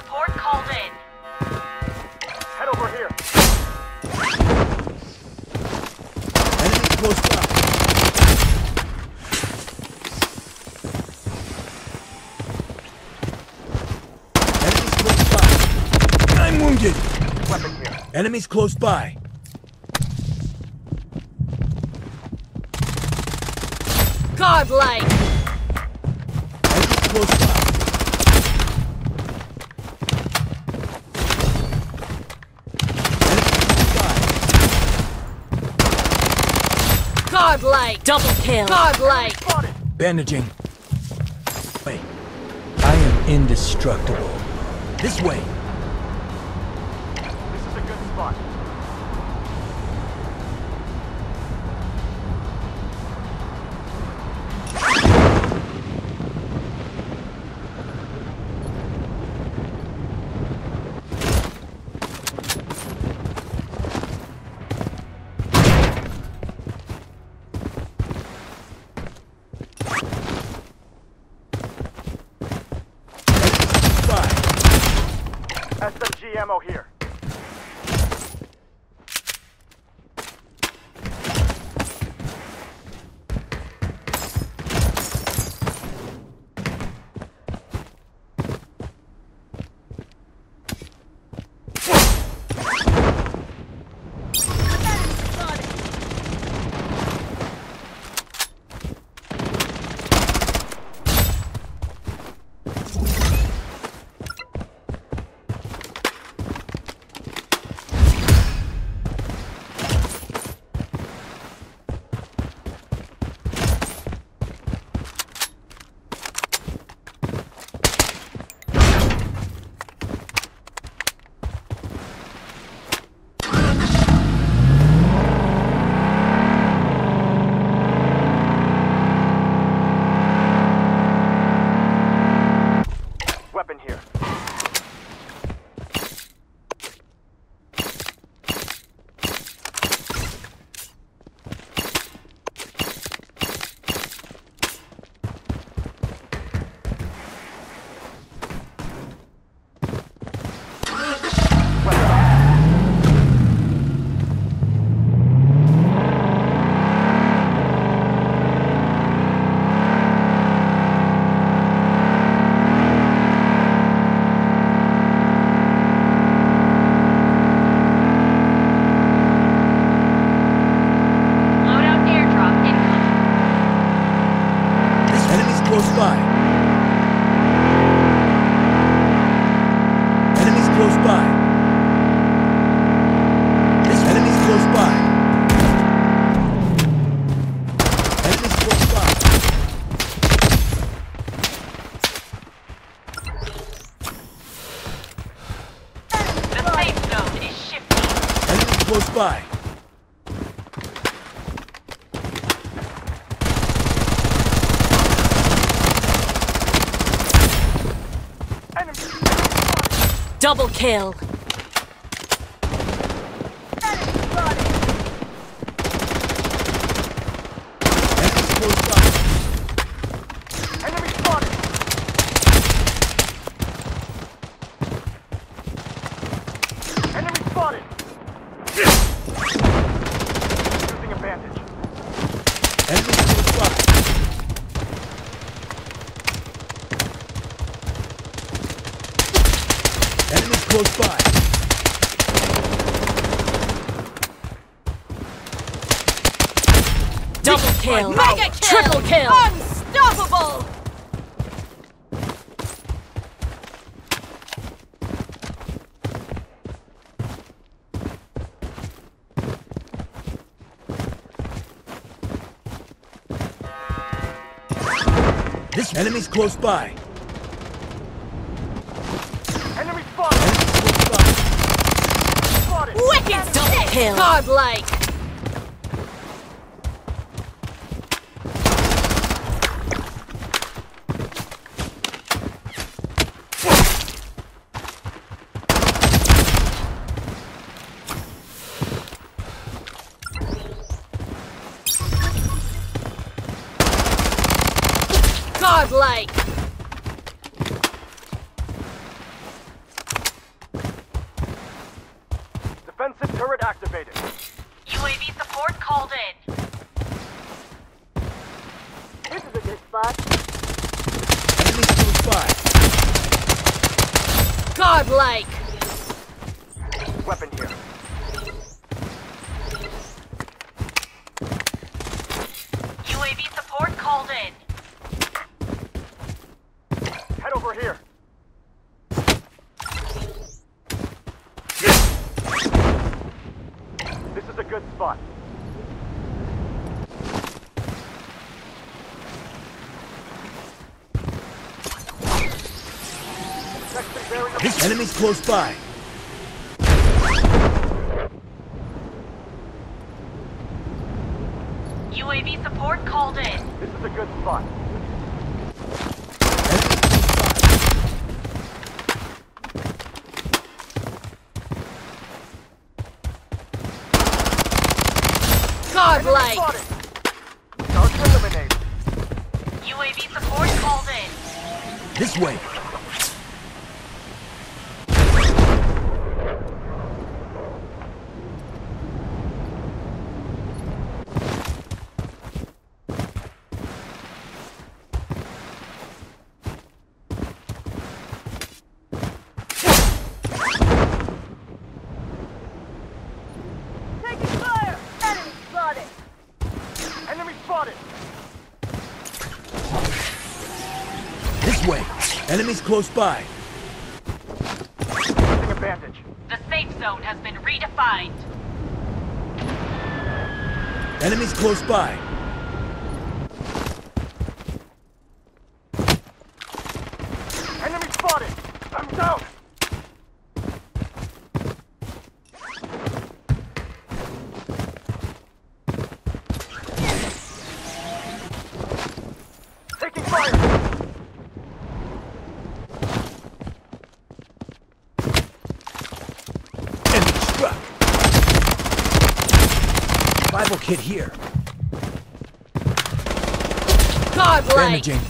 Support called in. Head over here. Enemy close by. Enemies close by. I'm wounded. Weapon here. Enemies close by. Godlike. Enemies close by. Enemies close Godlike. Double kill. Godlike. Spotted. Bandaging. Wait. I am indestructible. This way. SMG ammo here. Double kill. Enemies close by. Enemy spotted. Enemy spotted. Using a bandage. Enemies close by. Enemies close by. Double kill. Mega kill. Triple kill. Unstoppable. This enemy's close by. Enemy spotted. Enemies close by. Spotted. Wicked double kill. Godlike. Turret activated. UAV support called in. This is a good spot. Enemies close by. Godlike. Weapon here. UAV support called in. Head over here. This is a good spot. Section area. This enemy's close by. UAV support called in. This is a good spot. Enemies close by. Godlike. Target eliminated. UAV support called in. This way. Taking fire! Enemy spotted! Enemy spotted. This way. Enemies close by. Using a bandage. The safe zone has been redefined. Enemies close by. Enemy spotted. I'm down. Taking fire. Enemy struck. Survival kit here. Godlike. Bandaging.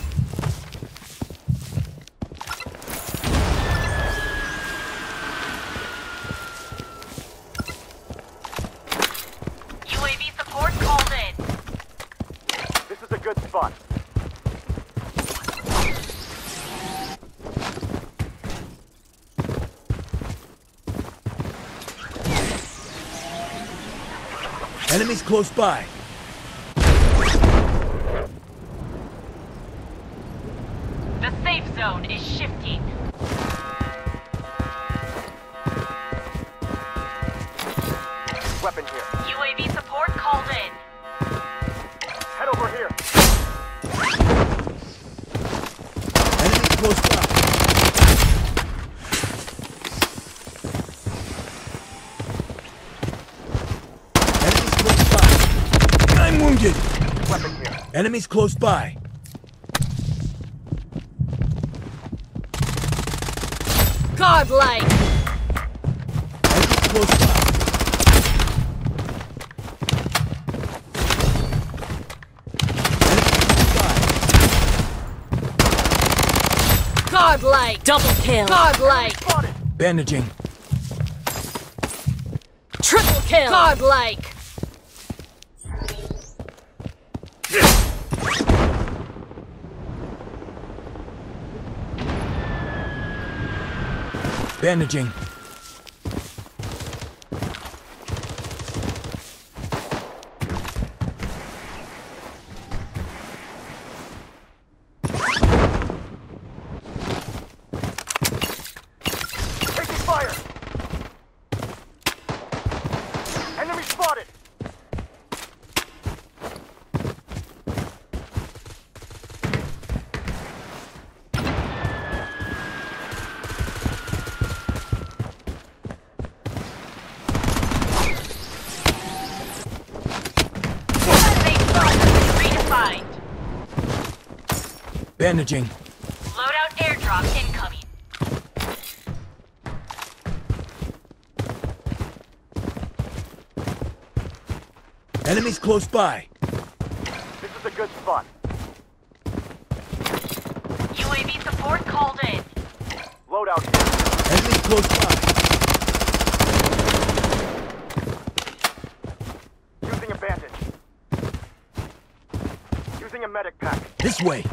UAV support called in. This is a good spot. Enemies close by. The safe zone is Enemies close by. Godlike. Enemies close by. Godlike. Double kill. Godlike. Spotted. Bandaging. Triple kill. Godlike. Bandaging. Bandaging. Loadout airdrop incoming. Enemies close by. This is a good spot. UAV support called in. Loadout. Enemies close by. Using a bandage. Using a medic pack. This way.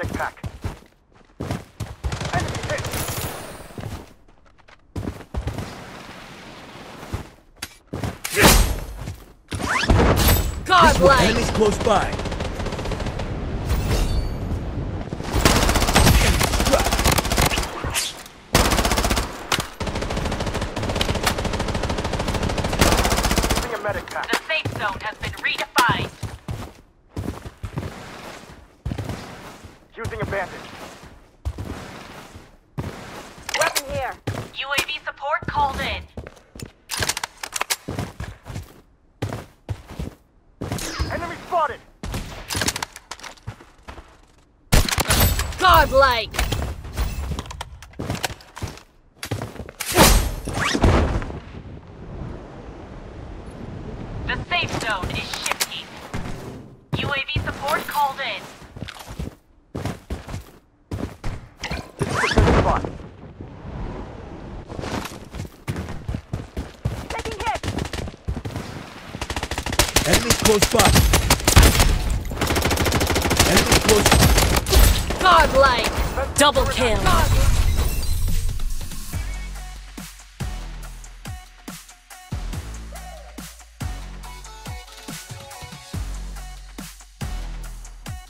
Medic pack. Enemy hit! Godlike. Enemies close by. Using a medic pack. The safe zone has been redefined. Using a bandage. Weapon here. UAV support called in. Enemy spotted! Godlike. The safe zone is shifting. UAV support called in. This is a good spot. Taking hit. Enemies close by. Enemies close by. Godlike. Double kill.